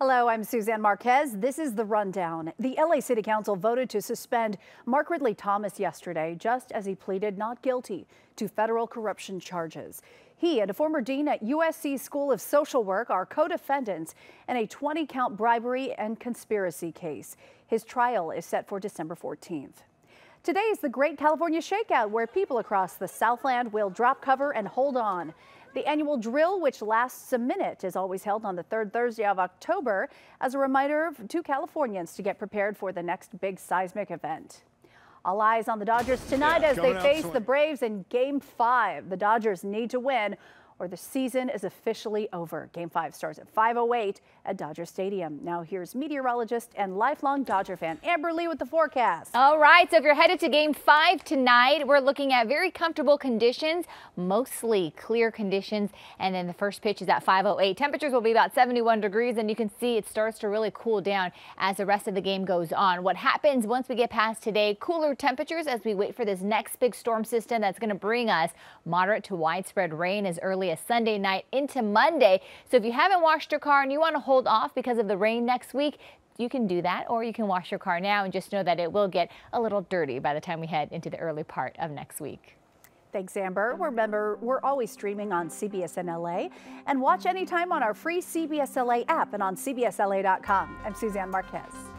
Hello, I'm Suzanne Marques. This is the rundown. The LA City Council voted to suspend Mark Ridley Thomas yesterday just as he pleaded not guilty to federal corruption charges. He and a former dean at USC School of Social Work are co-defendants in a 20 count bribery and conspiracy case. His trial is set for December 14th. Today is the Great California Shakeout, where people across the Southland will drop cover and hold on. The annual drill, which lasts a minute, is always held on the third Thursday of October as a reminder to Californians to get prepared for the next big seismic event. All eyes on the Dodgers tonight yeah, as they face the Braves in Game 5. The Dodgers need to win or the season is officially over. Game 5 starts at 5.08 at Dodger Stadium. Now here's meteorologist and lifelong Dodger fan Amber Lee with the forecast. All right, so if you're headed to Game 5 tonight, we're looking at very comfortable conditions, mostly clear conditions, and then the first pitch is at 5.08. Temperatures will be about 71 degrees, and you can see it starts to really cool down as the rest of the game goes on. What happens once we get past today, cooler temperatures as we wait for this next big storm system that's going to bring us moderate to widespread rain as early a Sunday night into Monday. So if you haven't washed your car and you want to hold off because of the rain next week, you can do that or you can wash your car now and just know that it will get a little dirty by the time we head into the early part of next week. Thanks, Amber. Remember, we're always streaming on CBSN LA and watch anytime on our free CBS LA app and on CBSLA.com. I'm Suzanne Marques.